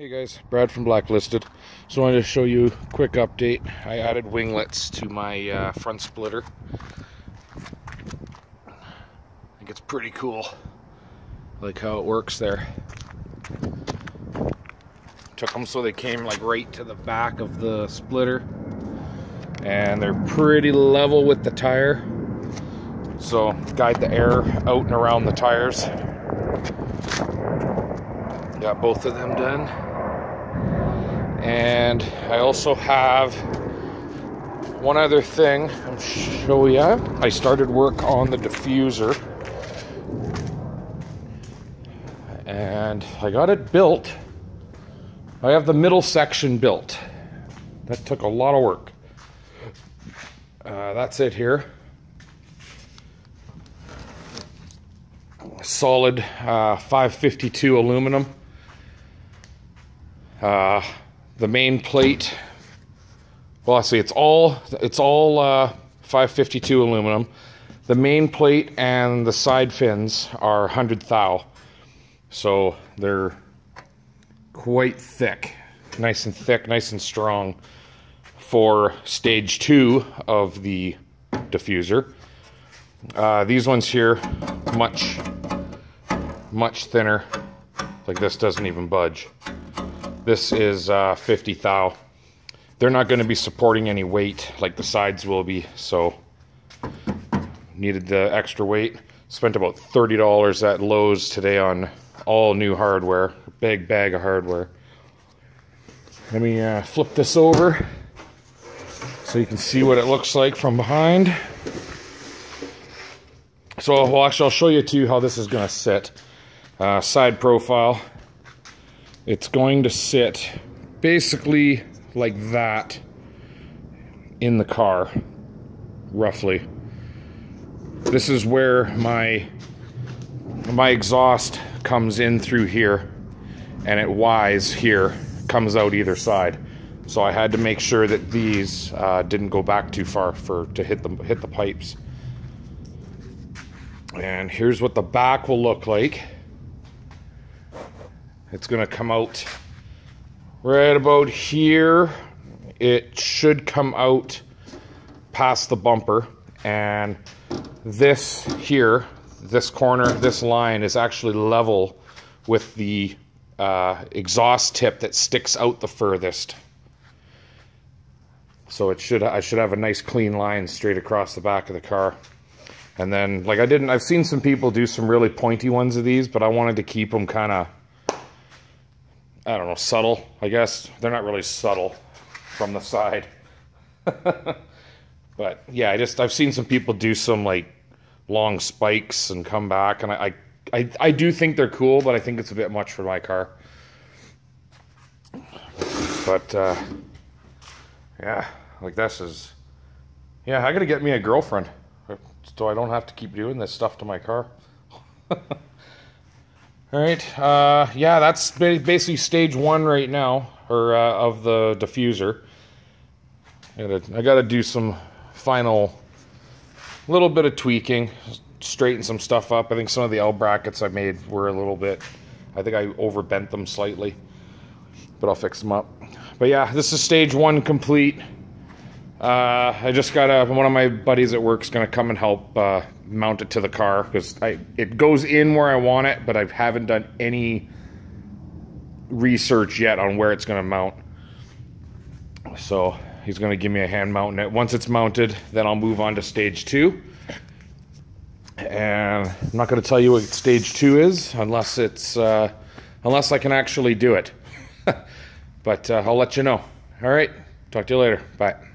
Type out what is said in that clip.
Hey guys, Brad from Blacklisted. Just wanted to show you a quick update. I added winglets to my uh, front splitter. I think it's pretty cool. like how it works there. Took them so they came like right to the back of the splitter. And they're pretty level with the tire. So guide the air out and around the tires. Got both of them done. And I also have one other thing I'll show you. I started work on the diffuser. And I got it built. I have the middle section built. That took a lot of work. Uh, that's it here. Solid uh, 552 aluminum. Uh, the main plate. Well, I see it's all it's all uh, 552 aluminum. The main plate and the side fins are 100 thou, so they're quite thick, nice and thick, nice and strong for stage two of the diffuser. Uh, these ones here, much, much thinner. Like this doesn't even budge. This is uh, 50 thou. They're not going to be supporting any weight like the sides will be, so needed the extra weight. Spent about $30 at Lowe's today on all new hardware, big bag of hardware. Let me uh, flip this over so you can see what it looks like from behind. So, well, actually, I'll show you too how this is going to sit. Uh, side profile it's going to sit basically like that in the car, roughly. This is where my my exhaust comes in through here and it Y's here, comes out either side. So I had to make sure that these uh, didn't go back too far for to hit the hit the pipes. And here's what the back will look like. It's going to come out right about here. It should come out past the bumper. And this here, this corner, this line is actually level with the uh, exhaust tip that sticks out the furthest. So it should I should have a nice clean line straight across the back of the car. And then, like I didn't, I've seen some people do some really pointy ones of these, but I wanted to keep them kind of I don't know, subtle, I guess. They're not really subtle from the side. but yeah, I just I've seen some people do some like long spikes and come back and I I, I, do think they're cool, but I think it's a bit much for my car. But uh, yeah, like this is yeah, I gotta get me a girlfriend so I don't have to keep doing this stuff to my car. All right, uh, yeah, that's basically stage one right now, or uh, of the diffuser. I gotta, I gotta do some final, little bit of tweaking, straighten some stuff up. I think some of the L brackets I made were a little bit, I think I overbent them slightly, but I'll fix them up. But yeah, this is stage one complete. Uh, I just got a, one of my buddies at work is going to come and help uh, mount it to the car because it goes in where I want it, but I haven't done any research yet on where it's going to mount. So he's going to give me a hand mounting it. Once it's mounted, then I'll move on to stage two. And I'm not going to tell you what stage two is unless it's uh, unless I can actually do it. but uh, I'll let you know. All right. Talk to you later. Bye.